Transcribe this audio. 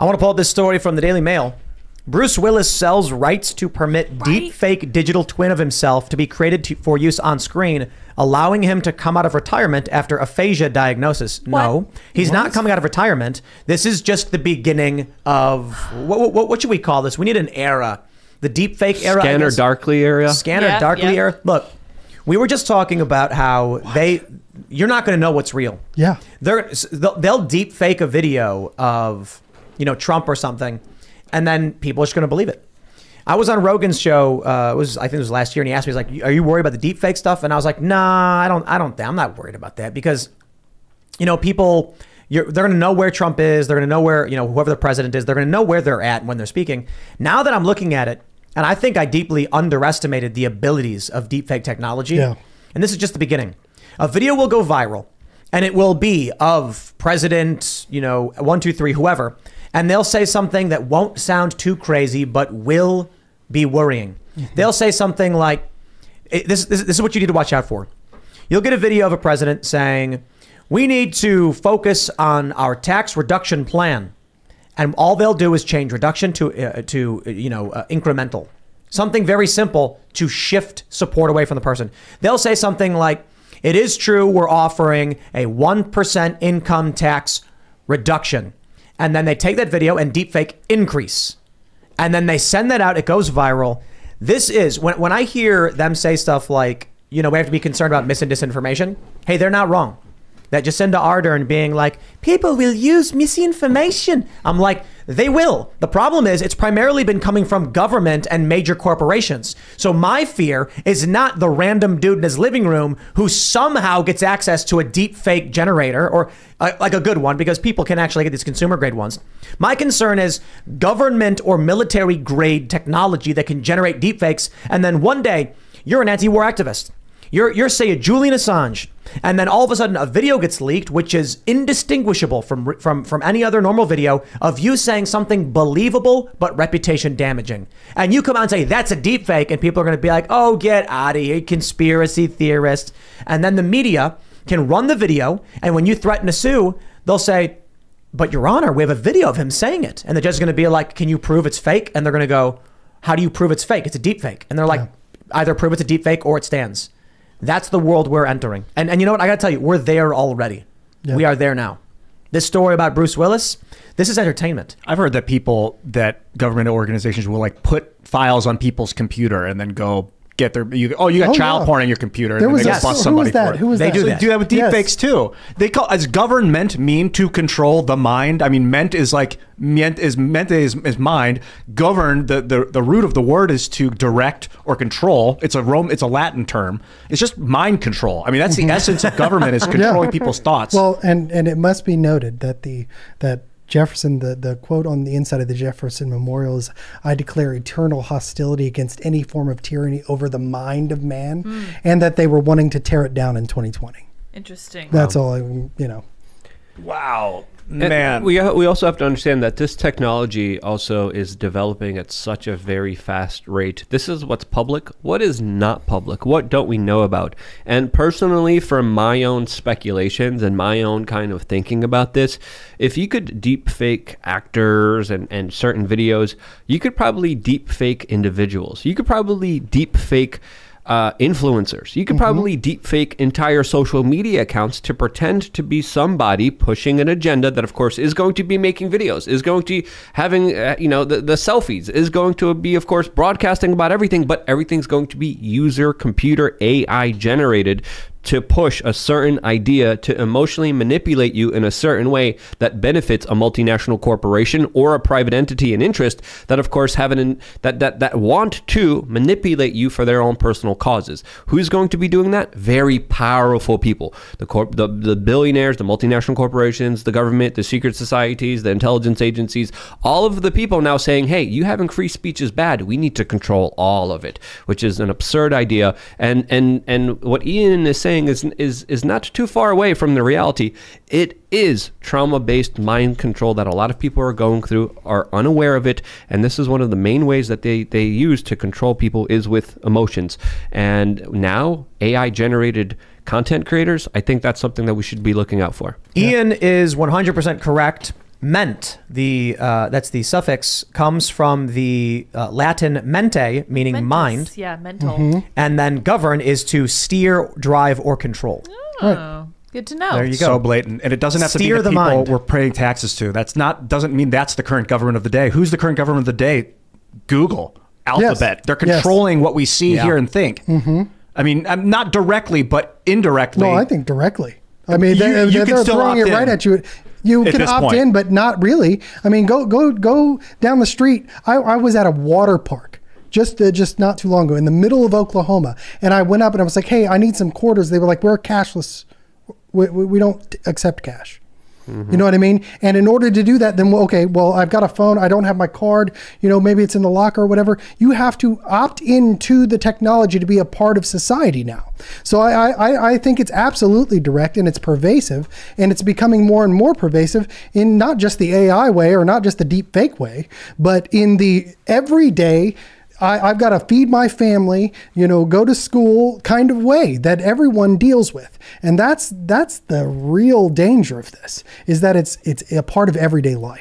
I want to pull up this story from the Daily Mail. Bruce Willis sells rights to permit deep fake digital twin of himself to be created to, for use on screen, allowing him to come out of retirement after aphasia diagnosis. No, he's not coming out of retirement. This is just the beginning of what, what, what should we call this? We need an era. The deep fake era. I Scanner darkly era, Scanner Yeah, darkly yeah. era. Look, we were just talking about how they. You're not going to know what's real. Yeah. They're they'll, they'll deep fake a video of you know Trump or something, and then people are just going to believe it. I was on Rogan's show. Uh, it was I think it was last year, and he asked me, he's like, "Are you worried about the deep fake stuff?" And I was like, "Nah, I don't. I don't. I'm not worried about that because, you know, people." You're, they're going to know where Trump is. They're going to know where you know whoever the president is. They're going to know where they're at when they're speaking. Now that I'm looking at it, and I think I deeply underestimated the abilities of deepfake technology. Yeah. And this is just the beginning. A video will go viral, and it will be of President, you know, one, two, three, whoever, and they'll say something that won't sound too crazy, but will be worrying. They'll say something like, this, this, this is what you need to watch out for. You'll get a video of a president saying, We need to focus on our tax reduction plan. And all they'll do is change reduction to, uh, to uh, you know, uh, incremental. Something very simple to shift support away from the person. They'll say something like, It is true we're offering a 1% income tax reduction. And then they take that video and deepfake increase and then they send that out. It goes viral. This is when when I hear them say stuff like, you know, we have to be concerned about mis and disinformation. Hey, they're not wrong. That Jacinda Ardern being like, people will use misinformation. I'm like, they will. The problem is, it's primarily been coming from government and major corporations. So my fear is not the random dude in his living room who somehow gets access to a deep fake generator or uh, like a good one because people can actually get these consumer grade ones. My concern is government or military grade technology that can generate deepfakes, and then one day you're an anti-war activist. You're you're say a Julian Assange, and then all of a sudden a video gets leaked, which is indistinguishable from from from any other normal video of you saying something believable but reputation damaging, and you come out and say that's a deep fake, and people are going to be like, oh, get out of here, conspiracy theorist, and then the media can run the video, and when you threaten to sue, they'll say, but Your Honor, we have a video of him saying it, and the judge is going to be like, can you prove it's fake? And they're going to go, how do you prove it's fake? It's a deep fake, and they're like, either prove it's a deep fake or it stands. That's the world we're entering. And and you know what? I got to tell you, we're there already. Yeah. We are there now. This story about Bruce Willis, this is entertainment. I've heard that people that government organizations will like put files on people's computer and then go get their you oh you got Oh, child yeah. porn on your computer and There then was they a- go bust who somebody was that? for it. Who was They that? do They that. do that with Yes. deepfakes too. They call as government mean to control the mind. I mean, meant is like meant is meant is, is mind. Govern the, the the root of the word is to direct or control. It's a Rome. It's a Latin term. It's just mind control. I mean, that's the essence of government is controlling people's thoughts. Well, and and it must be noted that the that Jefferson, the, the quote on the inside of the Jefferson Memorial is, "I declare eternal hostility against any form of tyranny over the mind of man," Hmm. and that they were wanting to tear it down in 2020. Interesting. That's all. I, you know. Wow, And man. we we also have to understand that this technology also is developing at such a very fast rate. This is what's public. What is not public? What don't we know about? And personally, from my own speculations and my own kind of thinking about this, if you could deep fake actors and, and certain videos, you could probably deep fake individuals. You could probably deep fake uh, influencers. You could probably deep fake entire social media accounts to pretend to be somebody pushing an agenda that, of course, is going to be making videos, is going to having, uh, you know, the, the selfies, is going to be, of course, broadcasting about everything, but everything's going to be user computer AI generated to push a certain idea to emotionally manipulate you in a certain way that benefits a multinational corporation or a private entity in interest that of course have an that that that want to manipulate you for their own personal causes. Who's going to be doing that? Very powerful people. The corp the, the billionaires the multinational corporations the government the secret societies the intelligence agencies all of the people now saying hey you having free speech is bad. We need to control all of it which is an absurd idea. And and and what ian is saying is is is not too far away from the reality. It is trauma-based mind control that a lot of people are going through are unaware of it and this is one of the main ways that they they use to control people is with emotions. And now ai generated content creators i think that's something that we should be looking out for. Ian is 100% correct. Ment, the uh, that's the suffix, comes from the uh, Latin mente, meaning Mentis, mind, Yeah, mental. Mm-hmm. and then govern is to steer, drive, or control. Oh, good to know. There you go. So blatant, and it doesn't have to Steer be the, the people mind. we're paying taxes to. That's not doesn't mean that's the current government of the day. Who's the current government of the day? Google, Alphabet. They're Yes. controlling what we see, Yeah. hear, and think. Mm-hmm. I mean, um, not directly, but indirectly. No, I think directly. I mean, You- they, you they're, can they're still throwing opt it right in at you. You can opt point. in, but not really. I mean, go go go down the street. I, I was at a water park just uh, just not too long ago in the middle of Oklahoma, and I went up and I was like, "Hey, I need some quarters." They were like, "We're cashless. We, we, we don't accept cash." You know what I mean? And in order to do that, then okay, well, I've got a phone. I don't have my card. You know, maybe it's in the locker or whatever. You have to opt into the technology to be a part of society now. So I, I, I think it's absolutely direct and it's pervasive, and it's becoming more and more pervasive in not just the AI way or not just the deep fake way, but in the everyday. I, I've got to feed my family, you know, go to school kind of way that everyone deals with, and that's that's the real danger of this is that it's it's a part of everyday life.